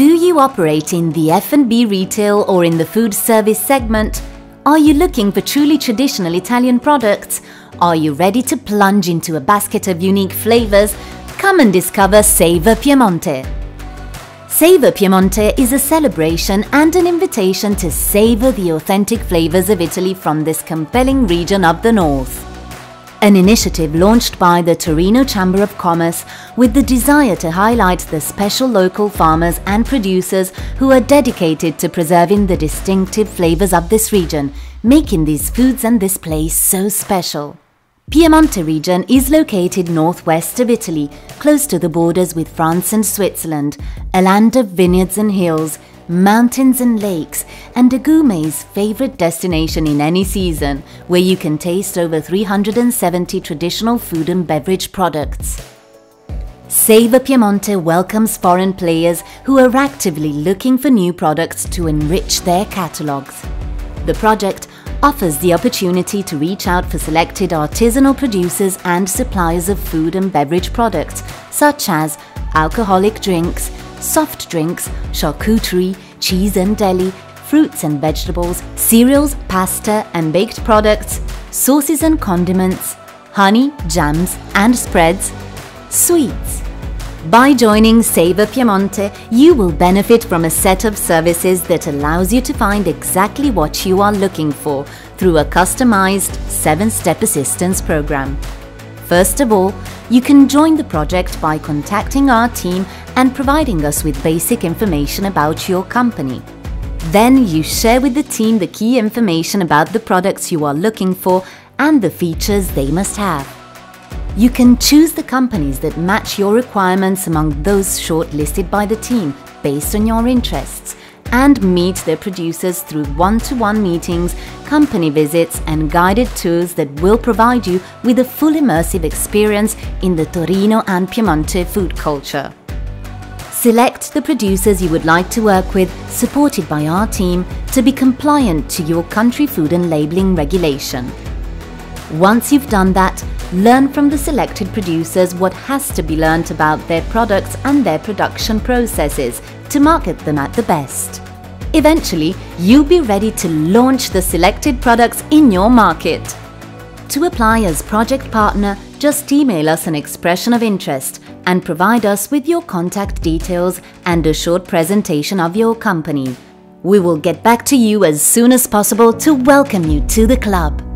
you operate in the F&B retail or in the food service segment? Are you looking for truly traditional Italian products? Are you ready to plunge into a basket of unique flavors? Come and discover Savor Piemonte. Savor Piemonte is a celebration and an invitation to savor the authentic flavors of Italy from this compelling region of the north. An initiative launched by the Torino Chamber of Commerce with the desire to highlight the special local farmers and producers who are dedicated to preserving the distinctive flavors of this region, making these foods and this place so special. Piemonte region is located northwest of Italy, close to the borders with France and Switzerland, a land of vineyards and hills, mountains and lakes, and a gourmet's favorite destination in any season, where you can taste over 370 traditional food and beverage products. Savor Piemonte welcomes foreign players who are actively looking for new products to enrich their catalogues. The project offers the opportunity to reach out for selected artisanal producers and suppliers of food and beverage products, such as alcoholic drinks, soft drinks, charcuterie, cheese and deli, fruits and vegetables, cereals, pasta and baked products, sauces and condiments, honey, jams and spreads, sweets. By joining Savor Piemonte, you will benefit from a set of services that allows you to find exactly what you are looking for through a customized 7-step assistance program. First of all, you can join the project by contacting our team and providing us with basic information about your company. Then you share with the team the key information about the products you are looking for and the features they must have. You can choose the companies that match your requirements among those shortlisted by the team based on your interests and meet their producers through one-to-one meetings, company visits and guided tours that will provide you with a full immersive experience in the Torino and Piemonte food culture. Select the producers you would like to work with, supported by our team, to be compliant to your country food and labelling regulation. Once you've done that, learn from the selected producers what has to be learnt about their products and their production processes to market them at the best. Eventually, you'll be ready to launch the selected products in your market. To apply as project partner, just email us an expression of interest and provide us with your contact details and a short presentation of your company. We will get back to you as soon as possible to welcome you to the club.